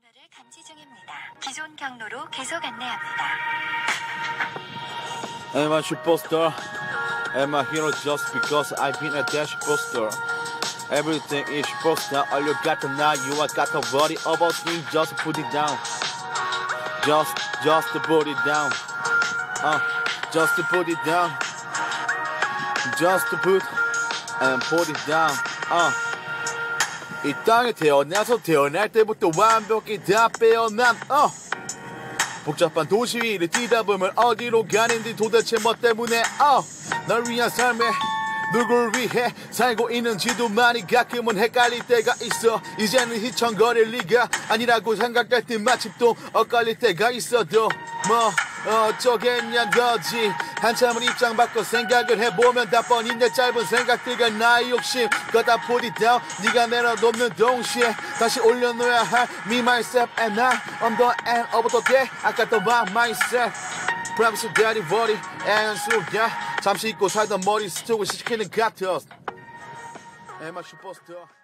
전화를 감지 중입니다. 기존 경로로 계속 안내합니다. Am I superstar? Am I hero just because I've been a dash superstar? Everything is superstar. All you got to now, you are got to worry about me. Just put it down. Just, just put it down. Uh, just put it down. Just put and put it down. Uh. 이 땅에 태어나서 태어날 때부터 완벽히 다 빼어난 어. 복잡한 도시 위를 뛰다 보면 어디로 가는지 도대체 뭐 때문에 어. 널 위한 삶에 누굴 위해 살고 있는지도 많이 가끔은 헷갈릴 때가 있어 이제는 희청거릴 리가 아니라고 생각할 때 마침 또 엇갈릴 때가 있어도 뭐 어쩌겠냐 거지 한참은 입장 바꿔 생각을 해보면 다내 짧은 생각들과 나의 욕심 거다 put it down 네가 내려놓는 동시에 다시 올려놓아야 할 me myself and I on the end of the day I got the one myself Promise daddy body and 수야 잠시 잊고 살던 머리 스톡을 시키는 Am I superstar?